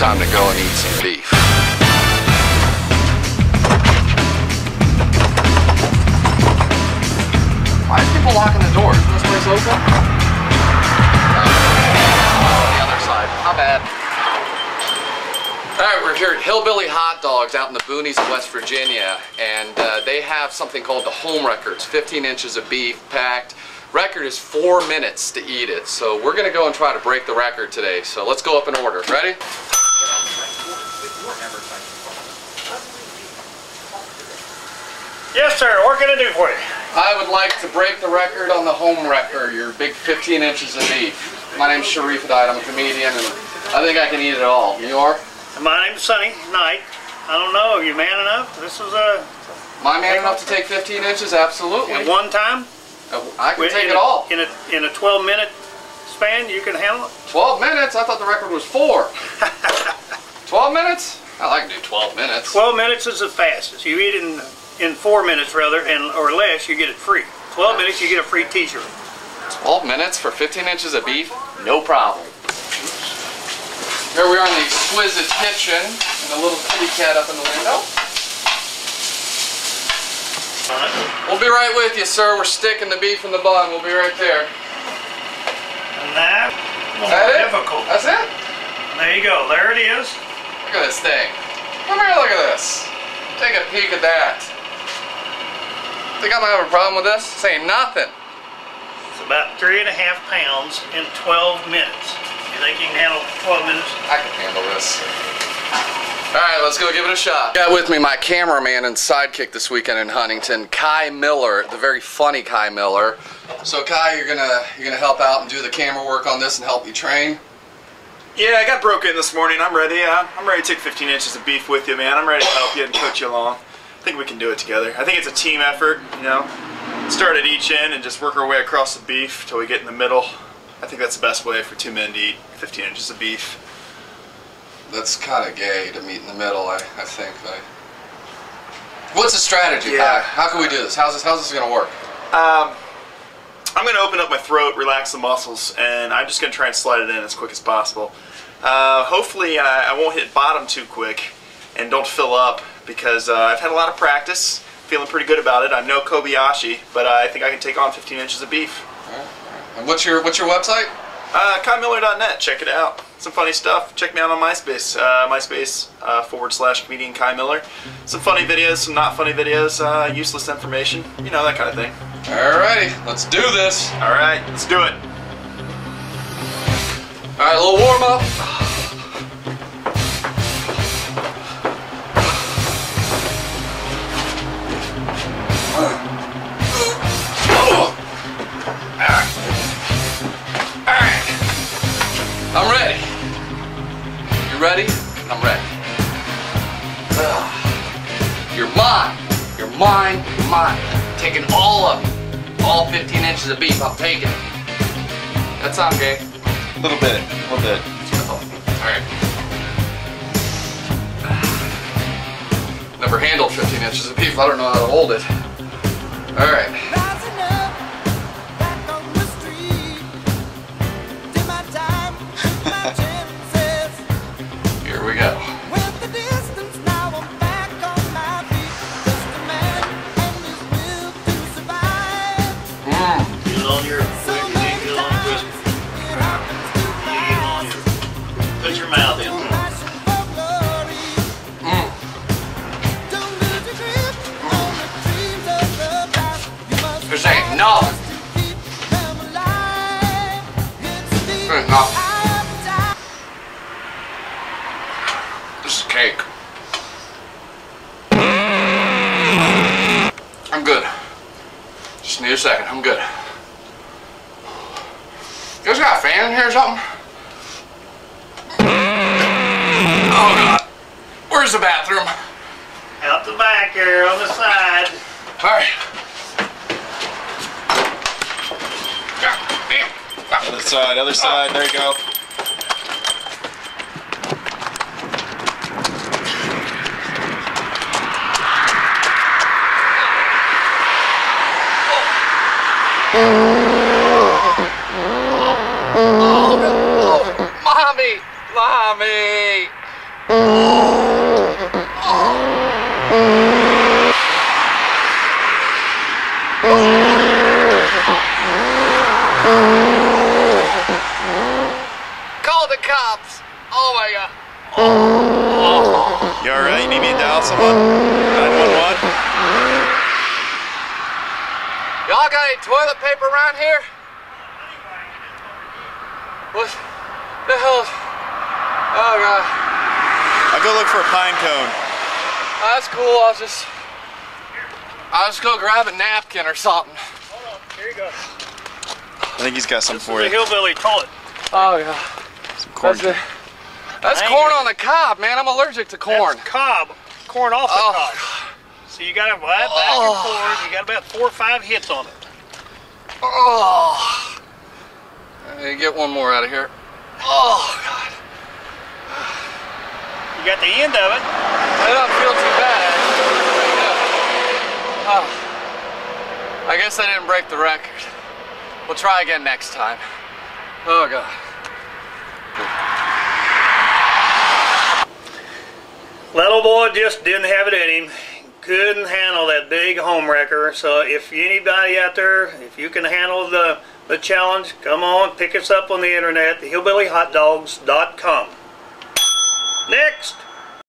time to go and eat some beef. Why are people locking the doors? Is this place open? Oh, the other side. Not bad. All right, we're here at Hillbilly Hot Dogs out in the boonies of West Virginia, and uh, they have something called the Homewreckers, 15 inches of beef packed. Record is four minutes to eat it, so we're gonna go and try to break the record today. So let's go up in order. Ready? Yes, sir. What can I do for you? I would like to break the record on the Homewrecker, your big 15 inches of beef. My name's Sherif Hedayat, I'm a comedian, and I think I can eat it all. You are? My name's Sonny Knight. I don't know. Are you man enough? This is a Am I man enough to take 15 inches? Absolutely. in one time. Uh, I can take it all. in a in a 12 minute span. You can handle it. 12 minutes? I thought the record was four. 12 minutes? I like to do 12 minutes. 12 minutes is the fastest. You eat in in four minutes rather, and or less, you get it free. 12 minutes, you get a free T-shirt. 12 minutes for 15 inches of beef? No problem. Here we are in the exquisite kitchen, and a little kitty cat up in the window. We'll be right with you, sir. We're sticking the beef in the bun. We'll be right there. And that, Is that it? difficult. That's it? There you go. There it is. Look at this thing. Come here, look at this. Take a peek at that. Think I'm gonna have a problem with this? This ain't nothing. It's about three and a half pounds in 12 minutes. You think you can handle 12 minutes? I can handle this. All right, let's go give it a shot. Got with me my cameraman and sidekick this weekend in Huntington, Kai Miller, the very funny Kai Miller. So Kai, you're gonna you're gonna help out and do the camera work on this and help me train. Yeah, I got broke in this morning. I'm ready. Uh, I'm ready to take 15 inches of beef with you, man. I'm ready to help you and coach you along. I think we can do it together. I think it's a team effort, you know. Start at each end and just work our way across the beef till we get in the middle. I think that's the best way for two men to eat 15 inches of beef. That's kind of gay to meet in the middle. I, I think. I... What's the strategy? Yeah. How can we do this? How's this How's this gonna work? Um, I'm going to open up my throat, relax the muscles, and I'm just going to try and slide it in as quick as possible. Uh, hopefully I, I won't hit bottom too quick and don't fill up because uh, I've had a lot of practice, feeling pretty good about it. I'm no Kobayashi, but I think I can take on 15 inches of beef. All right, all right. And what's your What's your website? Uh, KaiMiller.net, check it out. Some funny stuff. Check me out on MySpace, uh, MySpace uh, forward slash comedian Kai Miller. Some funny videos, some not funny videos, uh, useless information, you know, that kind of thing. Alrighty, let's do this. All right, let's do it. All right, a little warm up. Mine. Mine. Taking all of it. All 15 inches of beef. I'm taking it. That sound gay? A little bit, a little bit. Alright. Never handled 15 inches of beef. I don't know how to hold it. Alright. The This ain't nothing. eye of time. This is cake. I'm good. Just need a second. I'm good. You guys got a fan in here or something? Oh god. Where's the bathroom? Out the back here on the side. Alright. God damn. Other side, other side, there you go. Mommy! Mommy! Call the cops. Oh my god. You alright? You need me to dial someone? 911? Y'all got any toilet paper around here? What the hell? Oh god. I'll go look for a pine cone. Oh, that's cool. I'll just I'll just go grab a napkin or something. Hold on, here you go. I think he's got some This for you. hillbilly toilet. Oh yeah. Some corn. That's. Dang corn it. on the cob, man. I'm allergic to corn. That's cob. Corn off the Oh, cob. So you got to back and Oh. forth. You got about four or five hits on it. Oh. Let me get one more out of here. Oh god. You got the end of it. I don't feel too bad. Oh. I guess I didn't break the record. We'll try again next time. Oh god. Little boy just didn't have it in him. Couldn't handle that big Homewrecker. So if anybody out there, if you can handle the, the challenge, come on, pick us up on the internet, hillbillyhotdogs.com. Next!